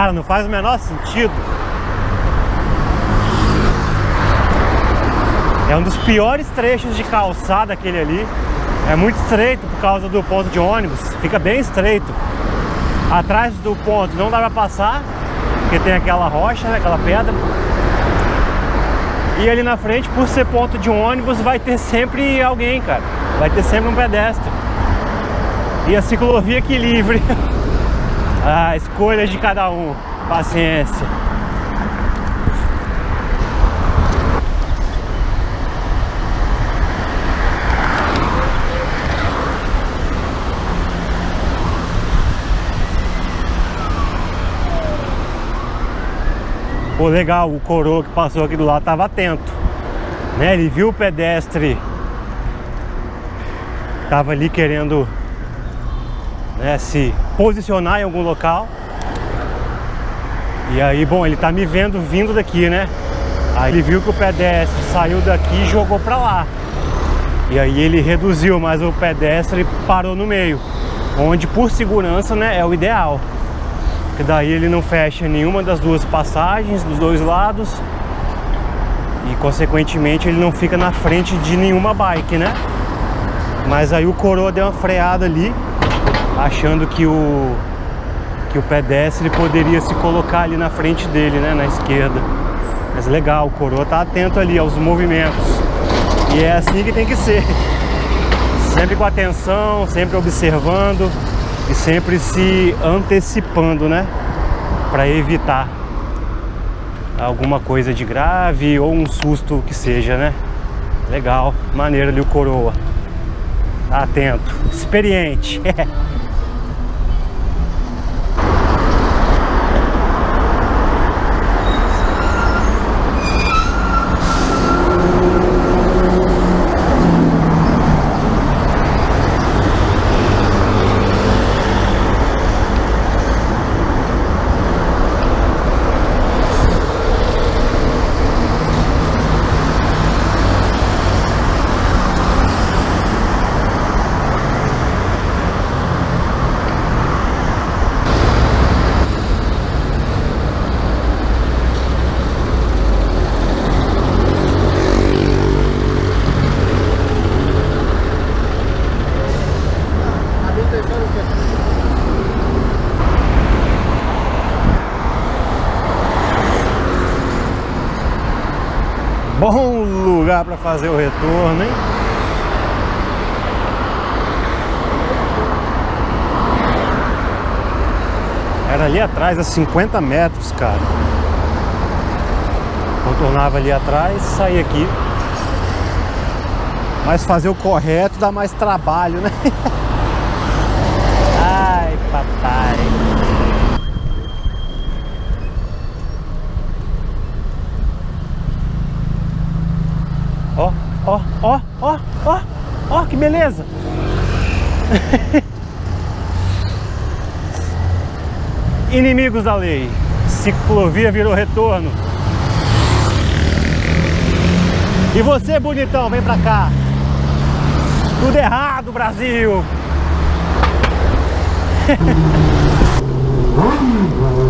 Cara, não faz o menor sentido. É um dos piores trechos de calçada aquele ali. É muito estreito por causa do ponto de ônibus. Fica bem estreito. Atrás do ponto não dá pra passar, porque tem aquela rocha, né, aquela pedra. E ali na frente, por ser ponto de ônibus, vai ter sempre alguém, cara. Vai ter sempre um pedestre. E a ciclovia que livre. a escolha de cada um. Paciência. Pô, legal, o coroa que passou aqui do lado estava atento. Né? Ele viu o pedestre. Tava ali querendo né, se posicionar em algum local. E aí, bom, ele tá me vendo vindo daqui, né? Aí ele viu que o pedestre saiu daqui e jogou para lá. E aí ele reduziu, mas o pedestre parou no meio. Onde por segurança, né, é o ideal que daí ele não fecha nenhuma das duas passagens dos dois lados e consequentemente ele não fica na frente de nenhuma bike, né? Mas aí o coroa deu uma freada ali, achando que o que o pedestre poderia se colocar ali na frente dele, né, na esquerda. Mas legal, o coroa tá atento ali aos movimentos. E é assim que tem que ser. Sempre com atenção, sempre observando e sempre se antecipando, né? Para evitar alguma coisa de grave ou um susto que seja, né? Legal, maneiro ali o coroa. Atento, experiente. Bom lugar para fazer o retorno, hein? Era ali atrás, a 50 metros, cara. Contornava ali atrás, saía aqui. Mas fazer o correto dá mais trabalho, né? Ai, papai. Ó, ó, ó, ó, ó, que beleza! Inimigos da lei. Ciclovia virou retorno. E você, bonitão, vem pra cá. Tudo errado, Brasil.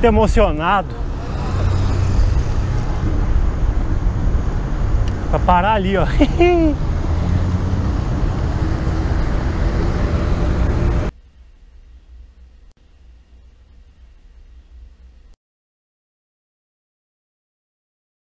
muito emocionado para parar ali, ó.